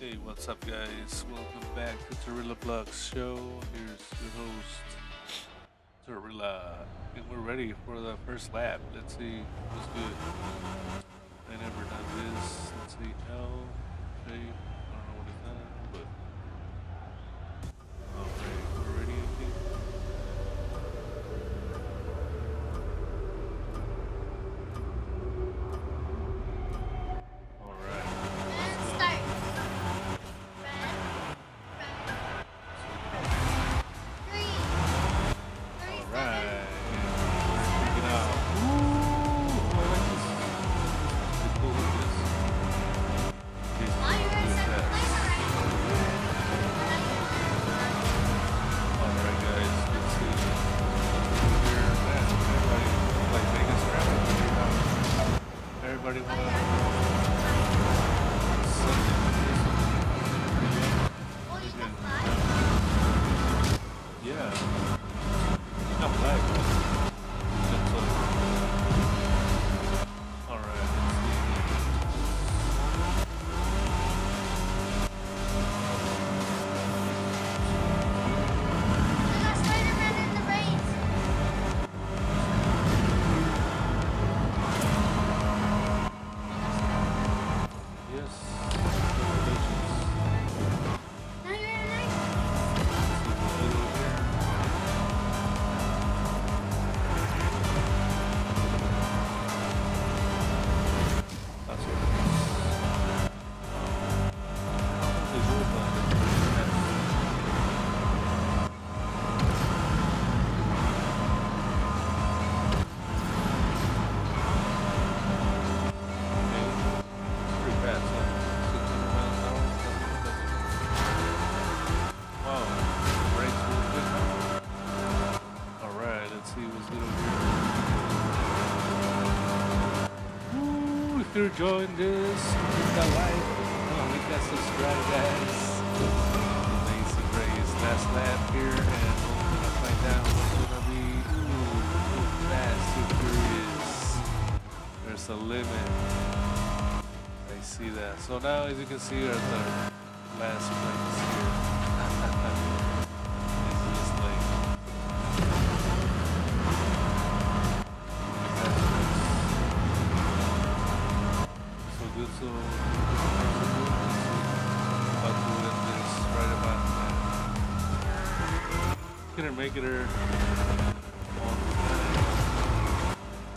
Hey, what's up, guys? Welcome back to Torilla Vlogs Show. Here's your host, Torilla, and we're ready for the first lap. Let's see what's good. Everybody wanna Sunday, you can fly? Yeah. Not black, You're enjoying this, hit that like, oh, hit that subscribe, guys. Amazing race, last lap here, and we're gonna find out what's gonna be, ooh, fast and furious. There's a limit. I see that. So now, as you can see, we're at the last place here. so about to win this right about now. Couldn't make it her.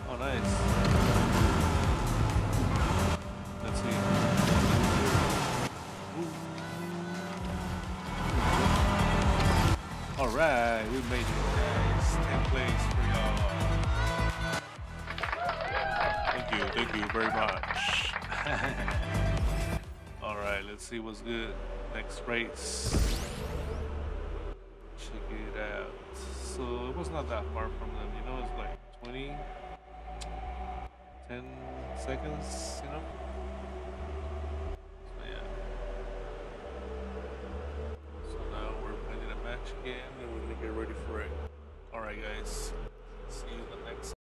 Oh, nice. Let's see. All right, we made it, guys. 10 plays for y'all. Thank you, thank you very much. All right, let's see what's good. Next race. Check it out. So it was not that far from them, you know, it's like 20, 10 seconds, you know? So yeah. So now we're playing a match again and we're gonna get ready for it. Alright guys. See you in the next